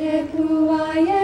प्रभुवाय